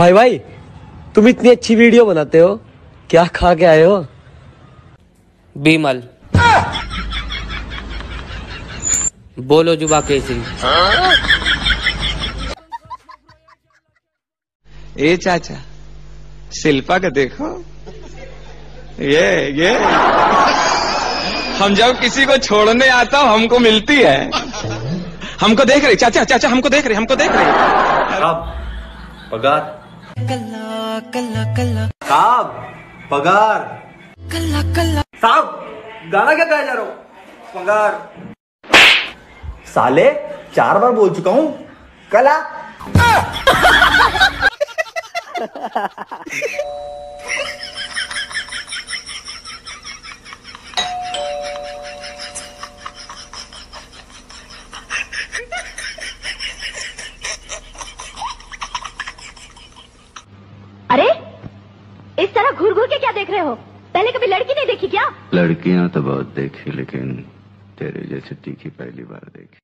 भाई भाई तुम इतनी अच्छी वीडियो बनाते हो? क्या खा के आए हो? बीमल। बोलो जुबा केसरी। ए चाचा शिल्पा का देखो। ये ये। हम जब किसी को छोड़ने आता हूँ हमको मिलती है। हमको देख रही चाचा चाचा हमको देख रही हमको देख रही। साहब पगार। कला कला। साहब गाना क्या गाया जा रहा हूँ? पगार। साले चार बार बोल चुका हूँ कला। इस तरह घूर घूर के क्या देख रहे हो? पहले कभी लड़की नहीं देखी क्या? लड़कियाँ तो बहुत देखी, लेकिन तेरे जैसे तीखी पहली बार देखी।